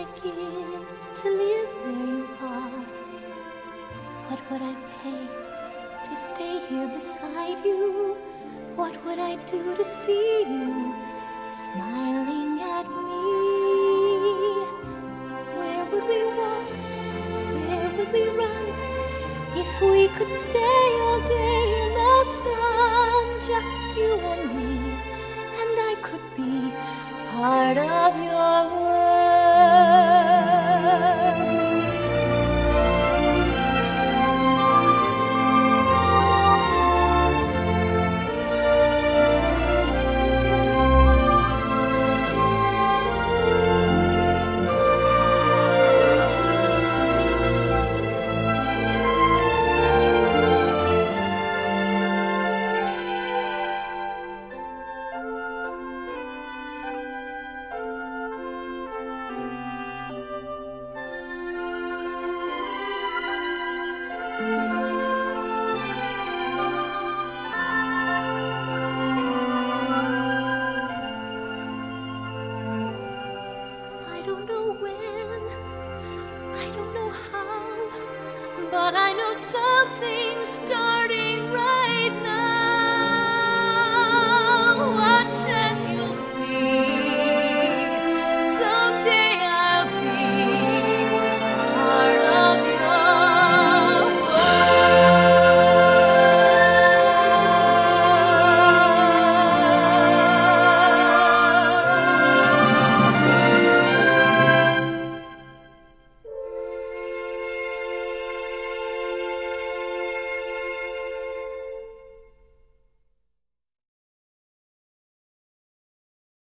like it to live where you are? What would I pay to stay here beside you? What would I do to see you smiling at me? Where would we walk? Where would we run? If we could stay all day in the sun, just you and me, and I could be part of your world love. I don't know when, I don't know how, but I know something's